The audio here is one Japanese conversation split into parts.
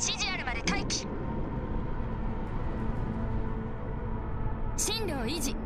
指示あるまで待機。進路を維持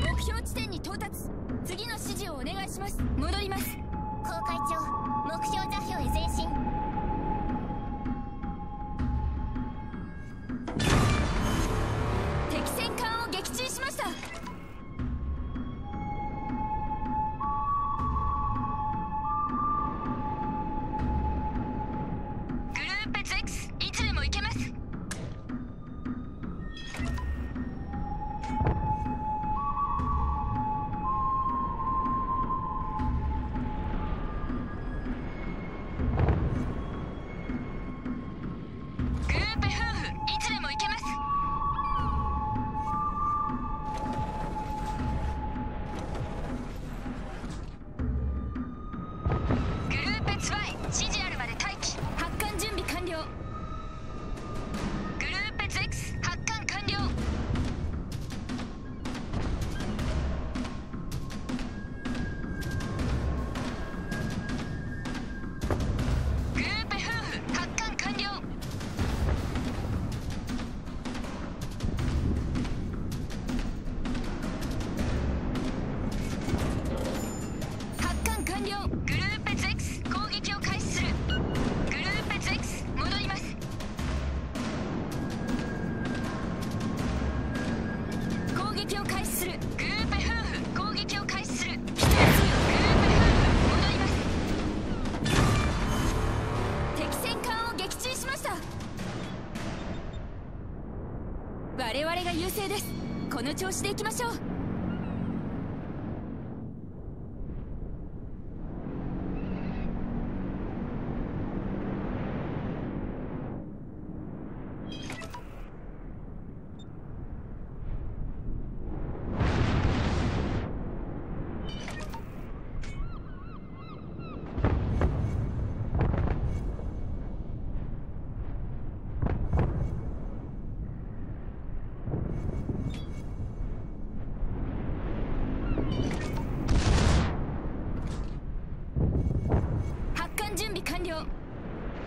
目標地点に到達。次の指示をお願いします。戻ります。航海長目標座標へ前進。グループ攻撃を開始する。グループ戻ります。攻撃を開始する。グループ攻撃を開始する。敵戦艦を撃沈しました。我々が優勢です。この調子でいきましょう。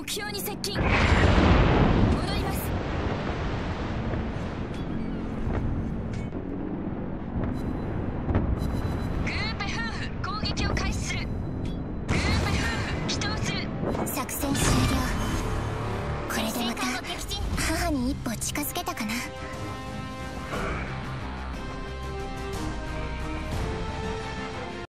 目標に接近。